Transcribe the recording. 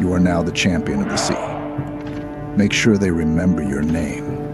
You are now the champion of the sea. Make sure they remember your name.